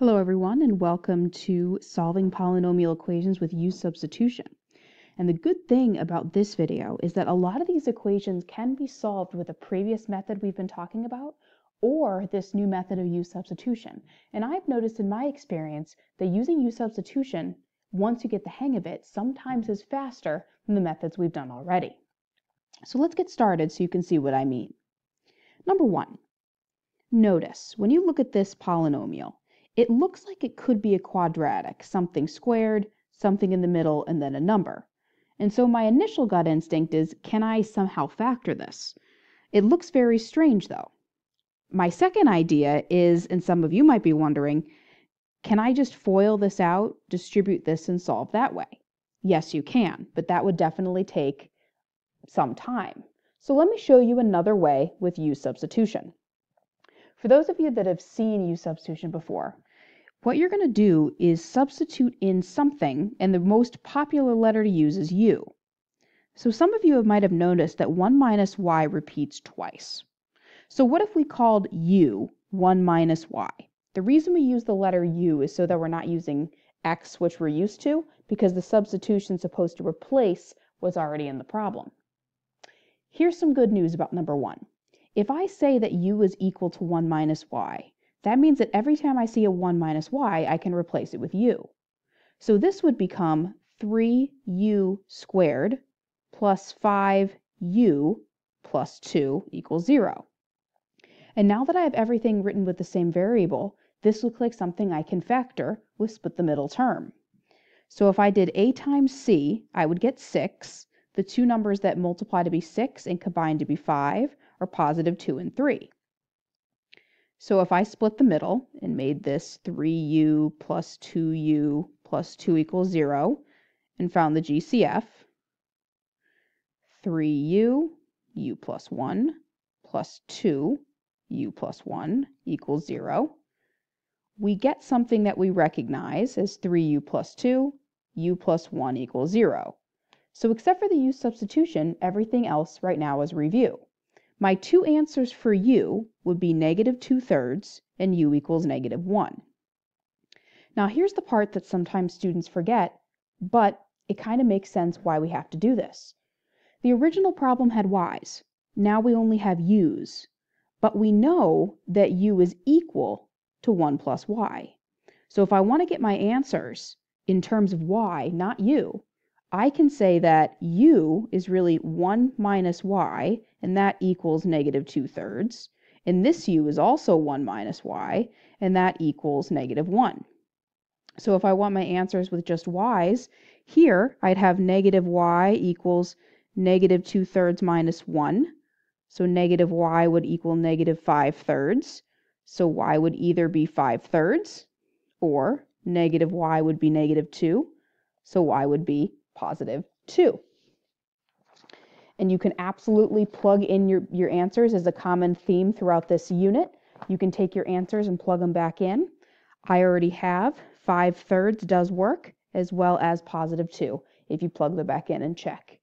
Hello everyone and welcome to solving polynomial equations with u substitution. And the good thing about this video is that a lot of these equations can be solved with a previous method we've been talking about or this new method of u substitution. And I've noticed in my experience that using u substitution, once you get the hang of it, sometimes is faster than the methods we've done already. So let's get started so you can see what I mean. Number one, notice when you look at this polynomial, it looks like it could be a quadratic, something squared, something in the middle, and then a number. And so my initial gut instinct is, can I somehow factor this? It looks very strange though. My second idea is, and some of you might be wondering, can I just FOIL this out, distribute this, and solve that way? Yes, you can, but that would definitely take some time. So let me show you another way with u substitution. For those of you that have seen u substitution before, what you're going to do is substitute in something, and the most popular letter to use is U. So some of you might have noticed that 1 minus y repeats twice. So what if we called U 1 minus y? The reason we use the letter U is so that we're not using x, which we're used to, because the substitution supposed to replace was already in the problem. Here's some good news about number one. If I say that u is equal to 1 minus y, that means that every time I see a 1 minus y, I can replace it with u. So this would become 3u squared plus 5u plus 2 equals 0. And now that I have everything written with the same variable, this looks like something I can factor with split the middle term. So if I did a times c, I would get 6. The two numbers that multiply to be 6 and combine to be 5 are positive 2 and 3. So if I split the middle and made this 3u plus 2u plus 2 equals 0 and found the GCF, 3u, u plus 1, plus 2, u plus 1 equals 0, we get something that we recognize as 3u plus 2, u plus 1 equals 0. So except for the u substitution, everything else right now is review. My two answers for u would be negative 2 thirds and u equals negative 1. Now here's the part that sometimes students forget, but it kind of makes sense why we have to do this. The original problem had y's. Now we only have u's. But we know that u is equal to 1 plus y. So if I want to get my answers in terms of y, not u, I can say that u is really 1 minus y, and that equals negative 2 thirds. And this u is also 1 minus y, and that equals negative 1. So if I want my answers with just y's, here I'd have negative y equals negative 2 thirds minus 1. So negative y would equal negative 5 thirds. So y would either be 5 thirds, or negative y would be negative 2. So y would be positive 2 and you can absolutely plug in your, your answers as a common theme throughout this unit. You can take your answers and plug them back in. I already have 5 thirds does work, as well as positive 2, if you plug them back in and check.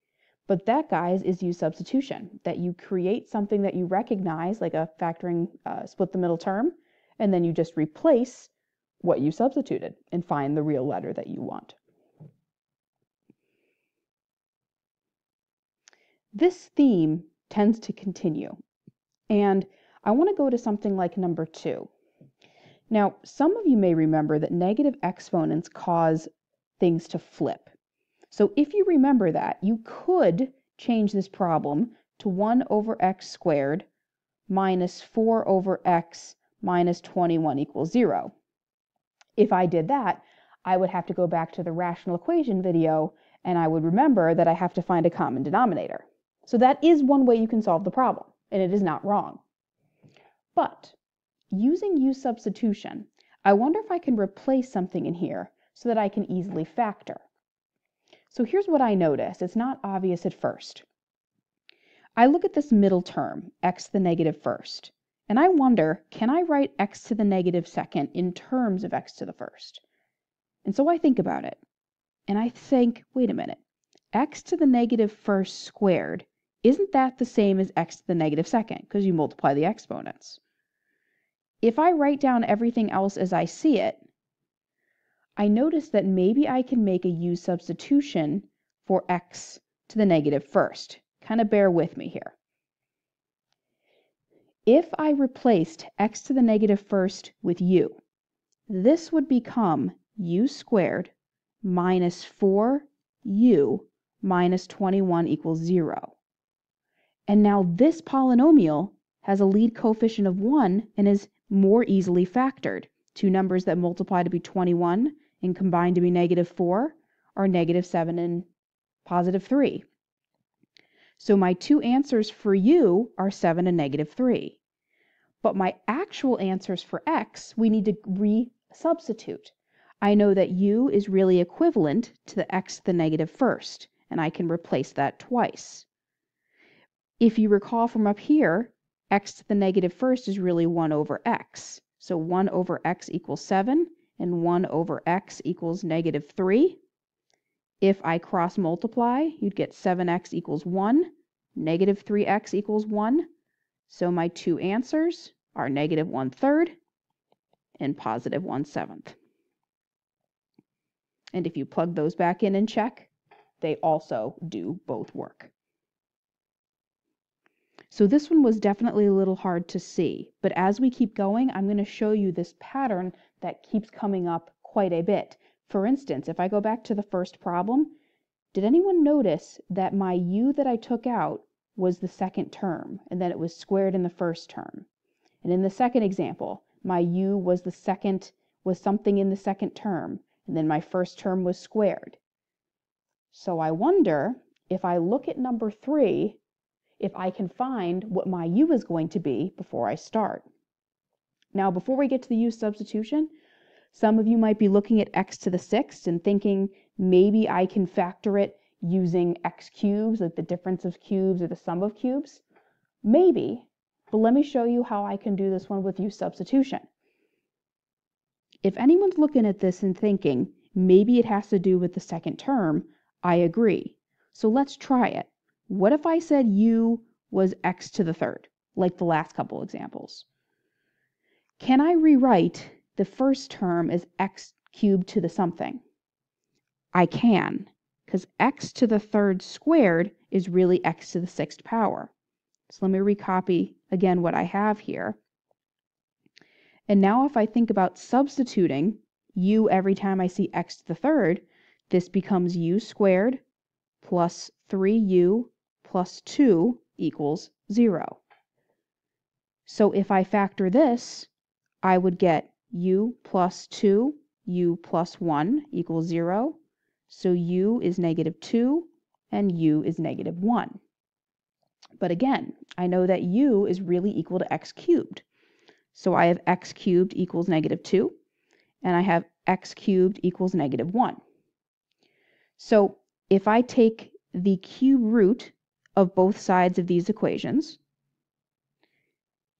But that, guys, is u substitution, that you create something that you recognize, like a factoring uh, split the middle term, and then you just replace what you substituted and find the real letter that you want. This theme tends to continue, and I want to go to something like number two. Now, some of you may remember that negative exponents cause things to flip. So if you remember that, you could change this problem to 1 over x squared minus 4 over x minus 21 equals 0. If I did that, I would have to go back to the rational equation video and I would remember that I have to find a common denominator. So that is one way you can solve the problem, and it is not wrong. But using u substitution, I wonder if I can replace something in here so that I can easily factor. So here's what I notice. It's not obvious at first. I look at this middle term, x to the negative first, and I wonder, can I write x to the negative second in terms of x to the first? And so I think about it, and I think, wait a minute, x to the negative first squared isn't that the same as x to the negative second, because you multiply the exponents? If I write down everything else as I see it, I notice that maybe I can make a u substitution for x to the negative first. Kind of bear with me here. If I replaced x to the negative first with u, this would become u squared minus 4u minus 21 equals 0. And now this polynomial has a lead coefficient of 1 and is more easily factored. Two numbers that multiply to be 21 and combine to be negative 4 are negative 7 and positive 3. So my two answers for u are 7 and negative 3. But my actual answers for x, we need to re-substitute. I know that u is really equivalent to the x to the negative first, and I can replace that twice. If you recall from up here, x to the negative first is really 1 over x. So 1 over x equals 7, and 1 over x equals negative 3. If I cross multiply, you'd get 7x equals 1, negative 3x equals 1. So my two answers are negative 1 third and positive 1 seventh. And if you plug those back in and check, they also do both work. So this one was definitely a little hard to see, but as we keep going, I'm going to show you this pattern that keeps coming up quite a bit. For instance, if I go back to the first problem, did anyone notice that my u that I took out was the second term, and that it was squared in the first term? And in the second example, my u was the second, was something in the second term, and then my first term was squared. So I wonder if I look at number three, if I can find what my u is going to be before I start. Now, before we get to the u substitution, some of you might be looking at x to the sixth and thinking maybe I can factor it using x cubes, like the difference of cubes or the sum of cubes. Maybe, but let me show you how I can do this one with u substitution. If anyone's looking at this and thinking maybe it has to do with the second term, I agree. So let's try it. What if I said u was x to the third, like the last couple examples? Can I rewrite the first term as x cubed to the something? I can, because x to the third squared is really x to the sixth power. So let me recopy again what I have here. And now if I think about substituting u every time I see x to the third, this becomes u squared plus 3u plus 2 equals 0. So if I factor this, I would get u plus 2, u plus 1 equals 0. So u is negative 2 and u is negative 1. But again, I know that u is really equal to x cubed. So I have x cubed equals negative 2, and I have x cubed equals negative 1. So if I take the cube root of both sides of these equations.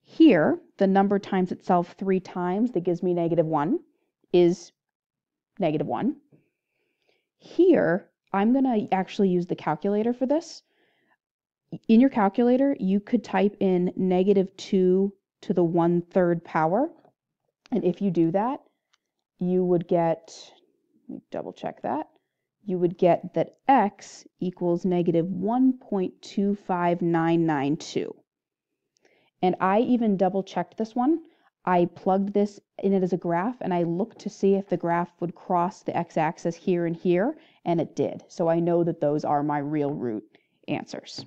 Here, the number times itself three times that gives me negative 1 is negative 1. Here, I'm going to actually use the calculator for this. In your calculator, you could type in negative 2 to the 1 third power. And if you do that, you would get, double check that, you would get that x equals negative 1.25992. And I even double checked this one. I plugged this in it as a graph and I looked to see if the graph would cross the x-axis here and here, and it did. So I know that those are my real root answers.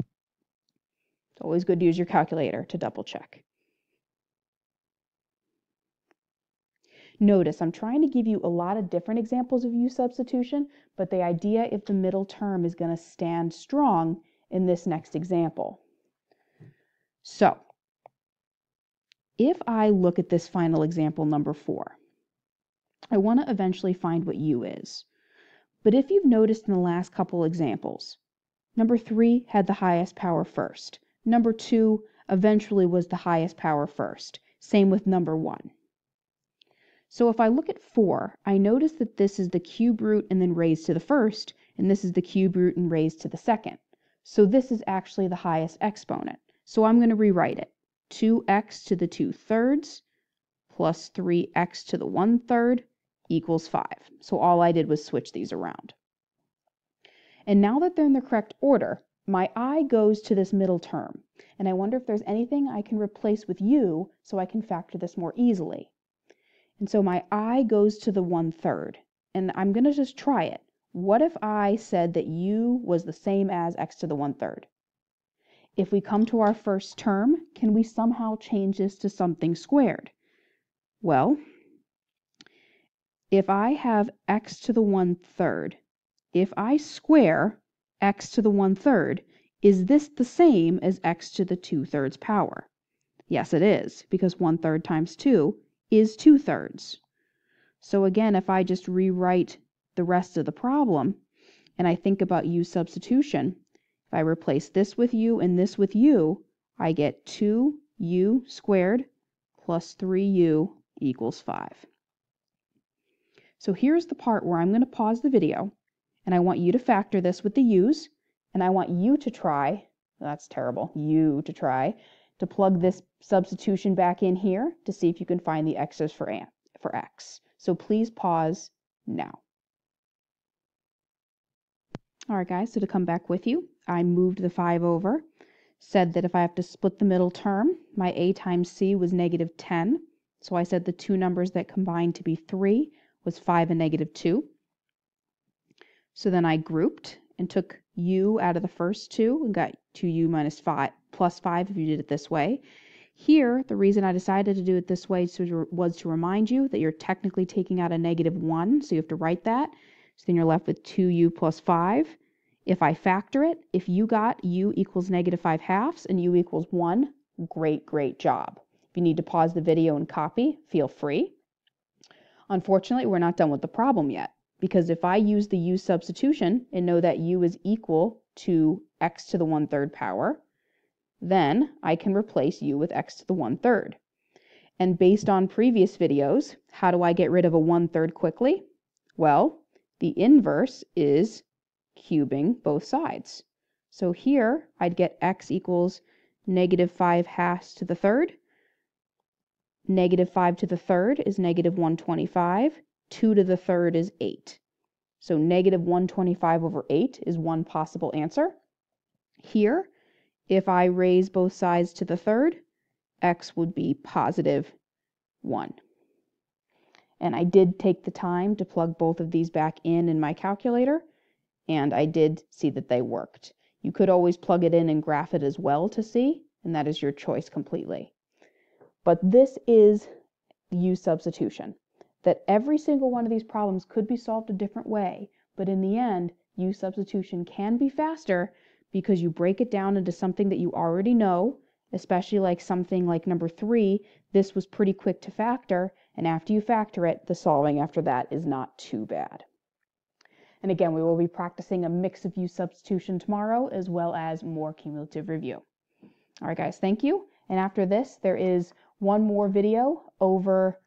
It's always good to use your calculator to double check. Notice I'm trying to give you a lot of different examples of u substitution, but the idea if the middle term is going to stand strong in this next example. So, if I look at this final example, number four, I want to eventually find what u is. But if you've noticed in the last couple examples, number three had the highest power first. Number two eventually was the highest power first. Same with number one. So if I look at 4, I notice that this is the cube root and then raised to the first, and this is the cube root and raised to the second. So this is actually the highest exponent. So I'm going to rewrite it. 2x to the 2 thirds plus 3x to the 1 third equals 5. So all I did was switch these around. And now that they're in the correct order, my eye goes to this middle term. And I wonder if there's anything I can replace with u so I can factor this more easily. And so my eye goes to the one third. And I'm going to just try it. What if I said that u was the same as x to the one third? If we come to our first term, can we somehow change this to something squared? Well, if I have x to the one third, if I square x to the one third, is this the same as x to the 2 thirds power? Yes, it is, because one third times 2 is 2 thirds. So again, if I just rewrite the rest of the problem, and I think about u substitution, if I replace this with u and this with u, I get 2u squared plus 3u equals 5. So here's the part where I'm going to pause the video, and I want you to factor this with the u's, and I want you to try, that's terrible, you to try, to plug this substitution back in here to see if you can find the x's for, for x. So please pause now. All right, guys, so to come back with you, I moved the 5 over, said that if I have to split the middle term, my a times c was negative 10. So I said the two numbers that combined to be 3 was 5 and negative 2. So then I grouped and took u out of the first two and got 2u minus 5 plus 5 if you did it this way. Here, the reason I decided to do it this way was to remind you that you're technically taking out a negative 1, so you have to write that. So then you're left with 2u plus 5. If I factor it, if you got u equals negative 5 halves and u equals 1, great, great job. If you need to pause the video and copy, feel free. Unfortunately, we're not done with the problem yet, because if I use the u substitution and know that u is equal to x to the 1 third power, then I can replace u with x to the 1 third. And based on previous videos, how do I get rid of a 1 third quickly? Well, the inverse is cubing both sides. So here I'd get x equals negative 5 halves to the third. Negative 5 to the third is negative 125. 2 to the third is 8. So negative 125 over 8 is one possible answer. Here, if I raise both sides to the third, x would be positive 1. And I did take the time to plug both of these back in in my calculator and I did see that they worked. You could always plug it in and graph it as well to see, and that is your choice completely. But this is u substitution, that every single one of these problems could be solved a different way, but in the end, u substitution can be faster because you break it down into something that you already know, especially like something like number three, this was pretty quick to factor, and after you factor it, the solving after that is not too bad. And again, we will be practicing a mix of u substitution tomorrow as well as more cumulative review. All right, guys, thank you. And after this, there is one more video over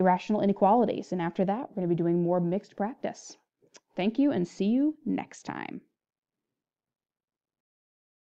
irrational inequalities. And after that, we're going to be doing more mixed practice. Thank you and see you next time.